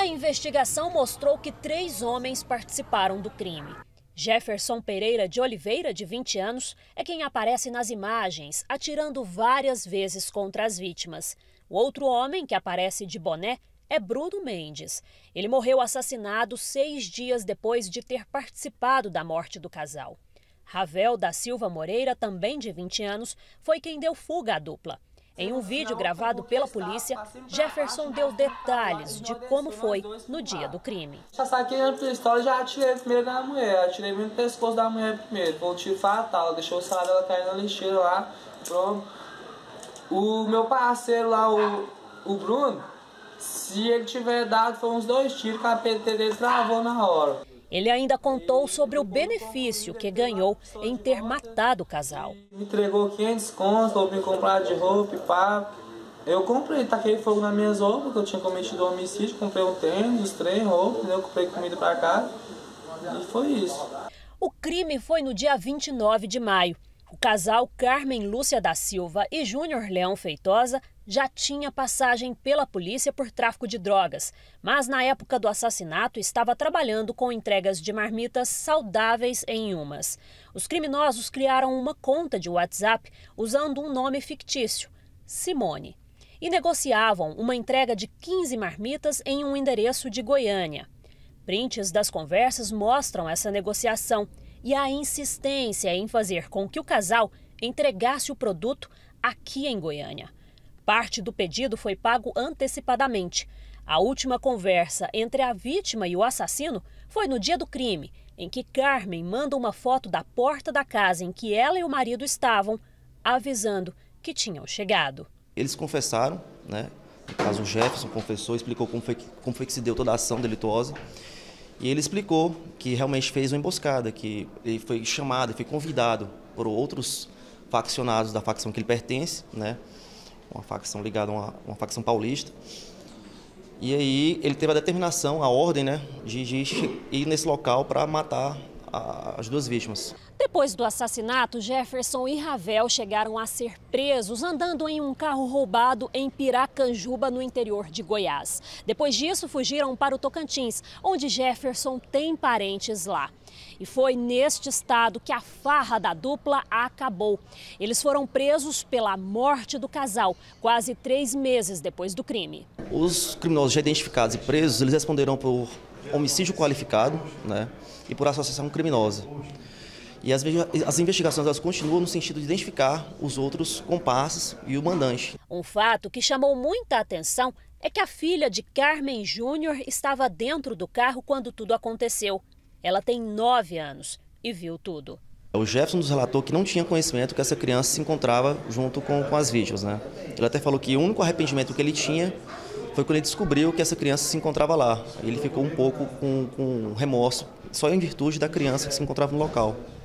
A investigação mostrou que três homens participaram do crime. Jefferson Pereira de Oliveira, de 20 anos, é quem aparece nas imagens, atirando várias vezes contra as vítimas. O outro homem, que aparece de boné, é Bruno Mendes. Ele morreu assassinado seis dias depois de ter participado da morte do casal. Ravel da Silva Moreira, também de 20 anos, foi quem deu fuga à dupla. Em um vídeo gravado pela polícia, Jefferson deu detalhes de como foi no dia do crime. Já saquei a pistola e já atirei primeiro na mulher. Atirei no pescoço da mulher primeiro. Foi um tiro fatal. Deixou o salário dela cair na lixeira lá. Pronto. O meu parceiro lá, o, o Bruno, se ele tiver dado, foi uns dois tiros que a PT dele travou na hora. Ele ainda contou sobre o benefício que ganhou em ter matado o casal. Me entregou 500 contos para me comprar de roupa e pá. Eu comprei, taquei fogo nas minhas roupas, que eu tinha cometido um homicídio, comprei um tênis, os três roupas, eu comprei comida para casa. E foi isso. O crime foi no dia 29 de maio. O casal Carmen Lúcia da Silva e Júnior Leão Feitosa já tinha passagem pela polícia por tráfico de drogas, mas na época do assassinato estava trabalhando com entregas de marmitas saudáveis em Umas. Os criminosos criaram uma conta de WhatsApp usando um nome fictício, Simone, e negociavam uma entrega de 15 marmitas em um endereço de Goiânia. Prints das conversas mostram essa negociação e a insistência em fazer com que o casal entregasse o produto aqui em Goiânia. Parte do pedido foi pago antecipadamente. A última conversa entre a vítima e o assassino foi no dia do crime, em que Carmen manda uma foto da porta da casa em que ela e o marido estavam, avisando que tinham chegado. Eles confessaram, né? No caso, o Jefferson confessou, explicou como foi, como foi que se deu toda a ação delituosa. E ele explicou que realmente fez uma emboscada, que ele foi chamado, foi convidado por outros faccionados da facção que ele pertence, né? Uma facção ligada a uma, uma facção paulista. E aí ele teve a determinação, a ordem, né, de, de ir nesse local para matar a, as duas vítimas. Depois do assassinato, Jefferson e Ravel chegaram a ser presos andando em um carro roubado em Piracanjuba, no interior de Goiás. Depois disso, fugiram para o Tocantins, onde Jefferson tem parentes lá. E foi neste estado que a farra da dupla acabou. Eles foram presos pela morte do casal, quase três meses depois do crime. Os criminosos já identificados e presos, eles responderam por homicídio qualificado né, e por associação criminosa. E as, as investigações elas continuam no sentido de identificar os outros comparsas e o mandante. Um fato que chamou muita atenção é que a filha de Carmen Júnior estava dentro do carro quando tudo aconteceu. Ela tem nove anos e viu tudo. O Jefferson nos relatou que não tinha conhecimento que essa criança se encontrava junto com, com as vítimas. Né? Ele até falou que o único arrependimento que ele tinha foi quando ele descobriu que essa criança se encontrava lá. Ele ficou um pouco com, com remorso, só em virtude da criança que se encontrava no local.